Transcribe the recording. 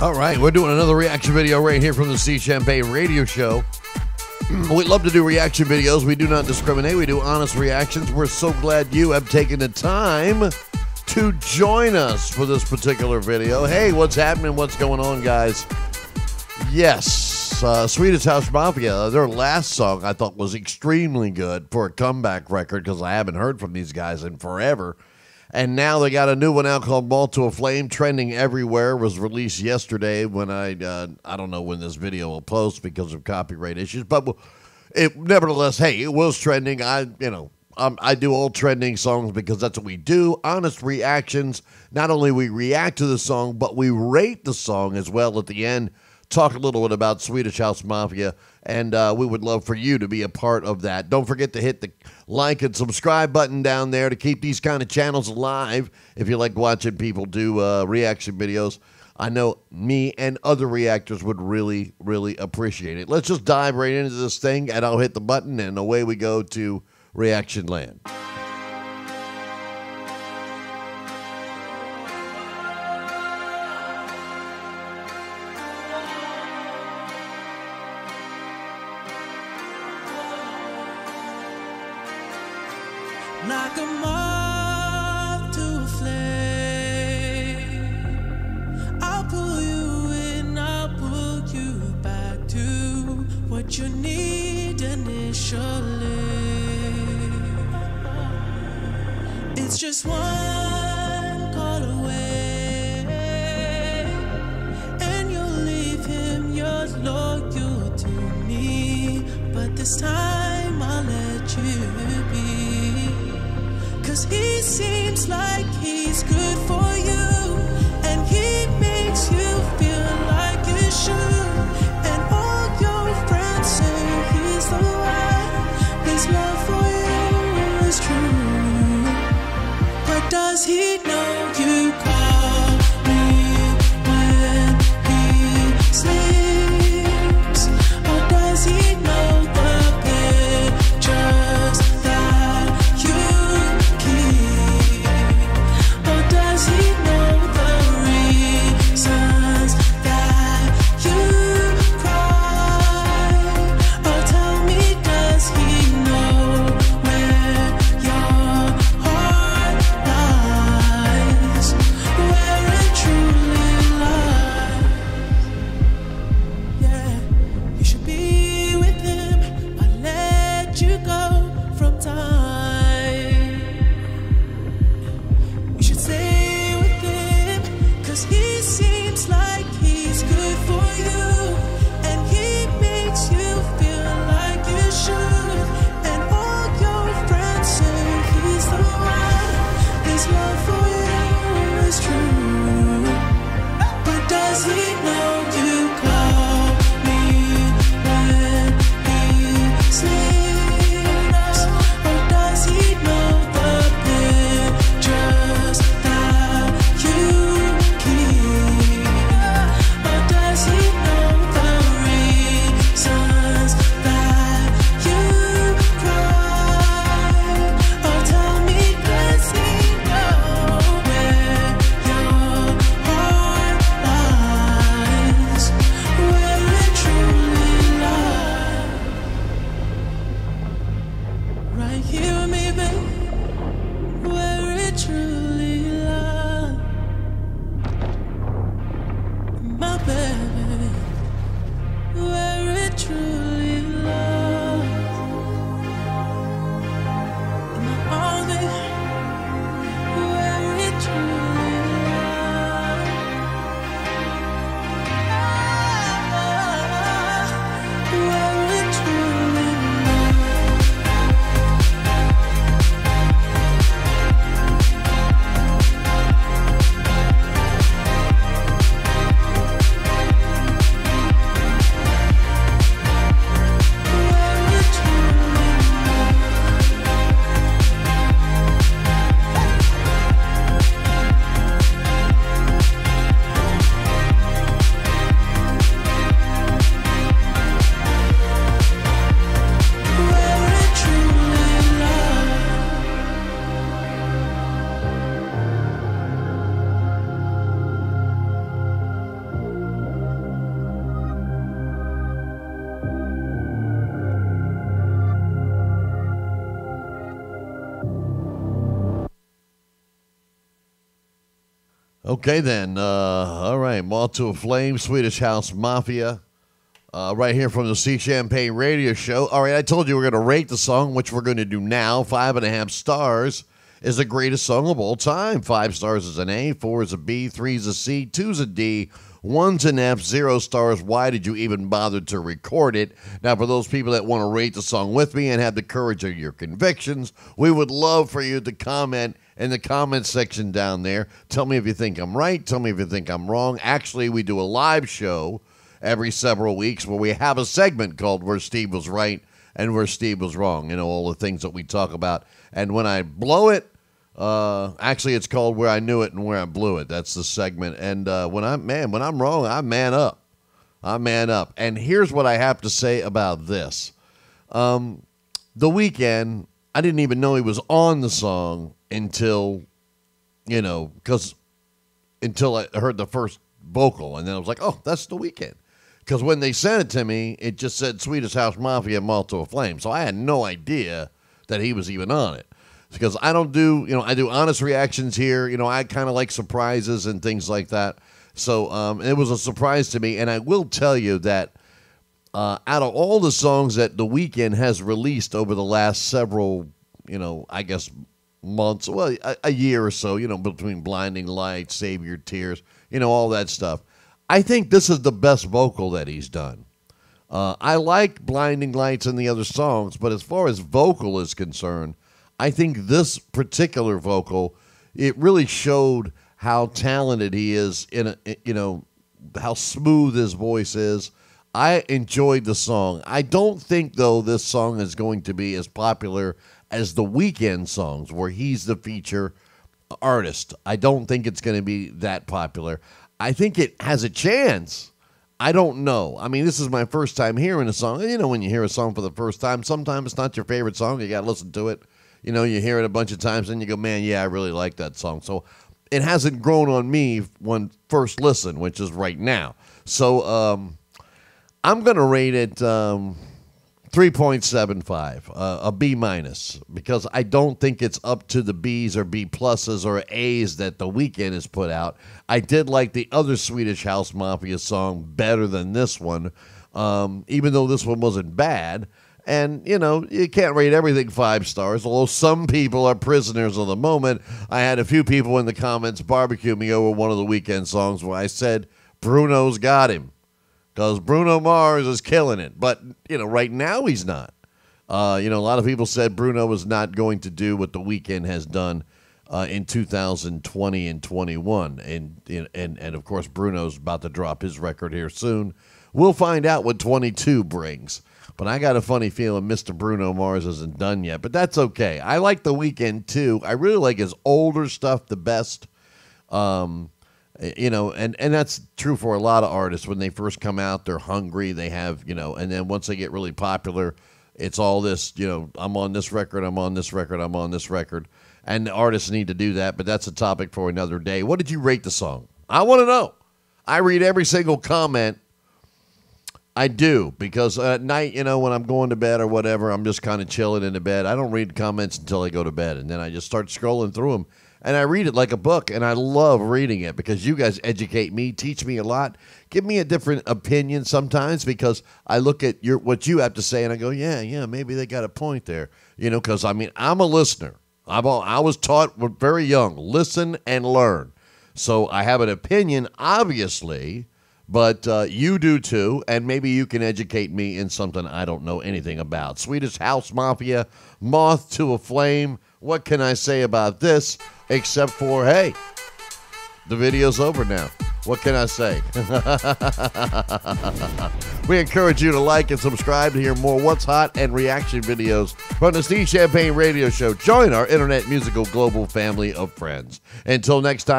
All right, we're doing another reaction video right here from the Steve Champagne Radio Show. we love to do reaction videos. We do not discriminate. We do honest reactions. We're so glad you have taken the time to join us for this particular video. Hey, what's happening? What's going on, guys? Yes, uh, Swedish House Mafia, their last song I thought was extremely good for a comeback record because I haven't heard from these guys in forever. And now they got a new one out called Moth to a Flame, trending everywhere. Was released yesterday. When I uh, I don't know when this video will post because of copyright issues, but it nevertheless, hey, it was trending. I you know um, I do all trending songs because that's what we do. Honest reactions. Not only we react to the song, but we rate the song as well at the end. Talk a little bit about Swedish House Mafia, and uh, we would love for you to be a part of that. Don't forget to hit the like and subscribe button down there to keep these kind of channels alive. If you like watching people do uh, reaction videos, I know me and other reactors would really, really appreciate it. Let's just dive right into this thing, and I'll hit the button, and away we go to Reaction Land. You need initially. It's just one is here. Okay, then. Uh, all right. Moth to a Flame, Swedish House Mafia. Uh, right here from the Steve Champagne radio show. All right, I told you we're going to rate the song, which we're going to do now. Five and a half stars is the greatest song of all time. Five stars is an A, four is a B, three is a C, two is a D, one's an F, zero stars. Why did you even bother to record it? Now, for those people that want to rate the song with me and have the courage of your convictions, we would love for you to comment in the comment section down there. Tell me if you think I'm right. Tell me if you think I'm wrong. Actually, we do a live show every several weeks where we have a segment called Where Steve Was Right and Where Steve Was Wrong. You know, all the things that we talk about. And when I blow it, uh, actually, it's called Where I Knew It and Where I Blew It. That's the segment. And uh, when I'm, man, when I'm wrong, I man up. I man up. And here's what I have to say about this. Um, the Weeknd. I didn't even know he was on the song until, you know, because until I heard the first vocal. And then I was like, oh, that's the Weeknd." because when they sent it to me, it just said "Swedish House Mafia Moth to a Flame. So I had no idea that he was even on it. Because I don't do, you know, I do honest reactions here. You know, I kind of like surprises and things like that. So um, it was a surprise to me. And I will tell you that uh, out of all the songs that The Weeknd has released over the last several, you know, I guess months, well, a, a year or so, you know, between Blinding Lights, Save Your Tears, you know, all that stuff I think this is the best vocal that he's done. Uh, I like Blinding Lights and the other songs, but as far as vocal is concerned, I think this particular vocal, it really showed how talented he is in a, you know, how smooth his voice is. I enjoyed the song. I don't think though this song is going to be as popular as the Weeknd songs where he's the feature artist. I don't think it's going to be that popular. I think it has a chance. I don't know. I mean, this is my first time hearing a song. You know, when you hear a song for the first time, sometimes it's not your favorite song. You got to listen to it. You know, you hear it a bunch of times and you go, man, yeah, I really like that song. So it hasn't grown on me when first listen, which is right now. So um, I'm going to rate it. Um, 3.75, uh, a B minus, because I don't think it's up to the B's or B pluses or A's that the Weeknd has put out. I did like the other Swedish House Mafia song better than this one, um, even though this one wasn't bad. And, you know, you can't rate everything five stars, although some people are prisoners of the moment. I had a few people in the comments barbecue me over one of the Weeknd songs where I said, Bruno's got him because Bruno Mars is killing it. But, you know, right now he's not. Uh, you know, a lot of people said Bruno was not going to do what the Weeknd has done uh, in 2020 and 21. And, and, and of course, Bruno's about to drop his record here soon. We'll find out what 22 brings. But I got a funny feeling Mr. Bruno Mars isn't done yet. But that's okay. I like the Weeknd too. I really like his older stuff the best. Um, you know and and that's true for a lot of artists when they first come out they're hungry they have you know and then once they get really popular it's all this you know i'm on this record i'm on this record i'm on this record and artists need to do that but that's a topic for another day what did you rate the song i want to know i read every single comment I do because at night, you know, when I'm going to bed or whatever, I'm just kind of chilling in the bed. I don't read comments until I go to bed, and then I just start scrolling through them and I read it like a book, and I love reading it because you guys educate me, teach me a lot, give me a different opinion sometimes because I look at your what you have to say and I go, yeah, yeah, maybe they got a point there, you know, because I mean I'm a listener. I'm a, I was taught very young, listen and learn. So I have an opinion, obviously, but uh, you do too, and maybe you can educate me in something I don't know anything about. Swedish House Mafia, Moth to a Flame. What can I say about this? except for, hey, the video's over now. What can I say? we encourage you to like and subscribe to hear more What's Hot and reaction videos from the Steve Champagne Radio Show. Join our internet musical global family of friends. Until next time.